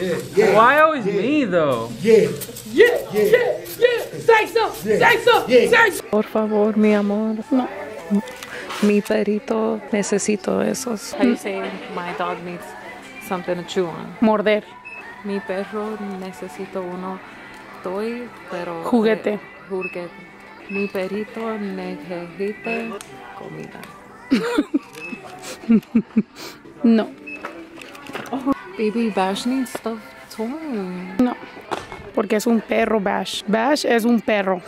Yeah, yeah. Why always me though? Yeah. Yeah, yeah, yeah. Say so, say so, Yeah. say so. Por favor, mi amor. No. Mi perito necesito esos. How you say my dog needs something to chew on? Morder. Mi perro necesito uno toy, pero Juguete. eh, juguete. Mi perito necesita comida. No. Baby Bash needs stuff toy. No. Porque es un perro Bash. Bash es un perro.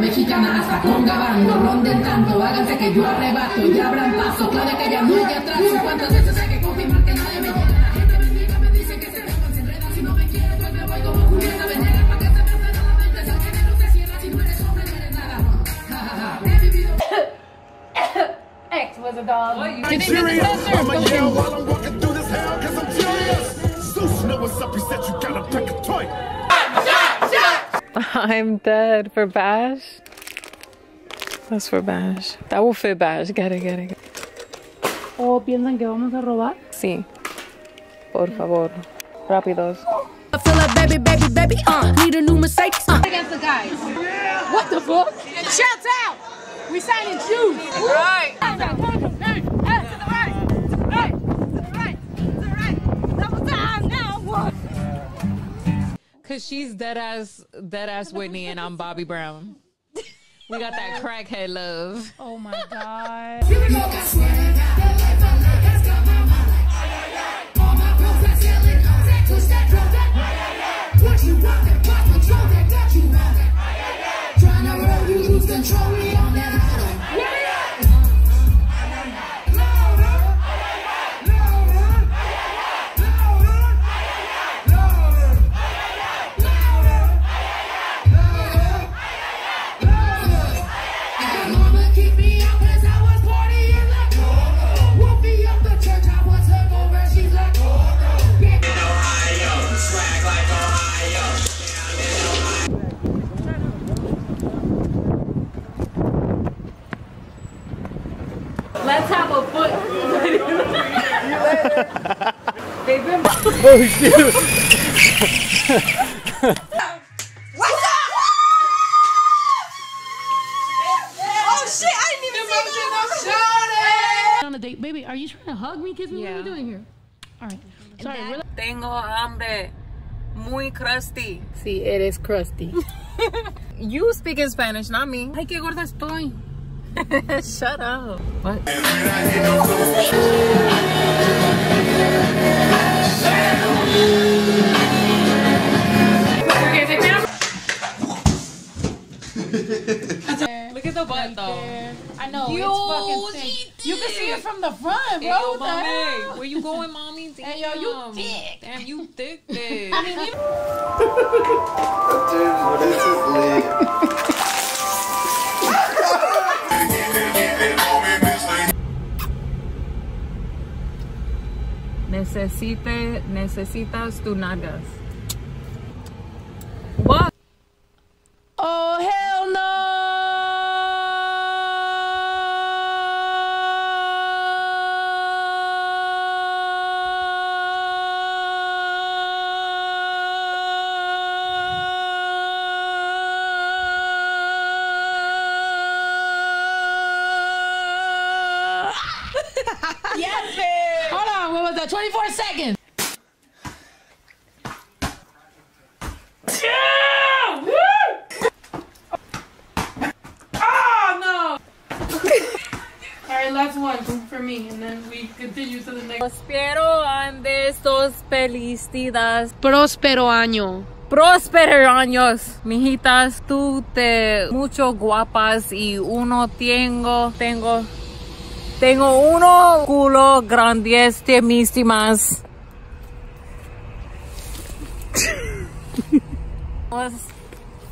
Mexicana hasta con Gabán. No ronden tanto, háganse que yo arrebato. Y abran paso, clave que ya no hay atrás. ¿Cuántas veces hay que confirmar que nadie me X was a dog. Serious. I'ma yell while I'm walking through this hell, cause I'm furious. Zeus, know what's up, he said you gotta pick a toy. I'm dead for Bash. That's for Bash. That will fit Bash. Get it, get it. get it. ¿O piensan que vamos a robar? Sí. Por favor. Rápidos. I feel like baby, baby, baby, uh, need a new Mercedes, uh. Against the guys. What the fuck? Shouts out. We signing shoes. Right. Cause she's dead ass, dead ass Whitney, and I'm Bobby Brown. We got that crackhead love. Oh my god. you lose control, you'll never on a date, baby. Are you trying to hug me, kiss me? What are you doing here? All right. Sorry. We're Tengo hambre. Muy crusty. Sí, eres crusty. You speak in Spanish, not me. Ay, qué gorda estoy. Shut up. What? Look at the butt though. I know. Yo, it's fucking thick. You can see it from the front, bro. Hey, yo, the mommy, hell? where you going, mommy? Damn. Hey, yo, you thick. Damn, you thick, bitch. I mean, even Dude, this is lit. Necesite, necesitas tu nalgas. the 24 seconds. Prospero andes, dos felicidades. Próspero año. Próspero años, mijitas, tú te mucho guapas y uno tengo, tengo tengo uno culo grandísimas. Was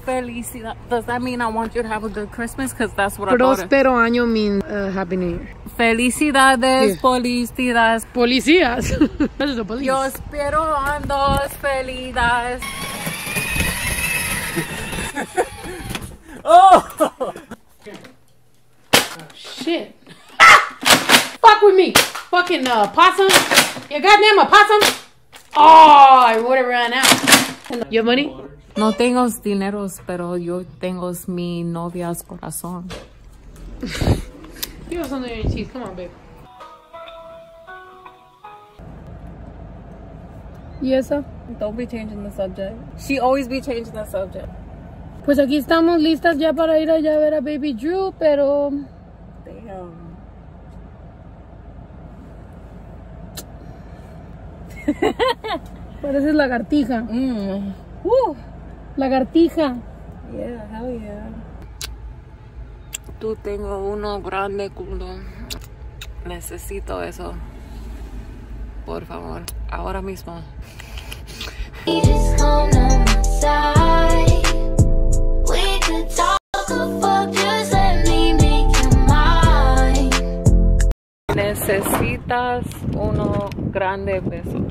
felicidad. Does that mean I want you to have a good Christmas? Because that's what I it- Próspero año means uh, happy new year. Felicidades, Yeah. Policías. The police. Yo espero andos felicidades. Shit. Fuck with me. Fucking uh, possum. You goddamn a possum. Oh, I would have ran out. You have money? No tengo dineros, pero yo tengo mi novia's corazón. You have something in your teeth. Come on, babe. ¿Y esa? Don't be changing the subject. She always be changing the subject. Pues aquí estamos listas ya para ir allá a ver a Baby Drew, pero Damn. pareces lagartija. Mm. Uh, lagartija. Yeah, hell yeah. Tú tengo uno grande culo. Necesito eso. Por favor, ahora mismo. Necesitas uno grande beso.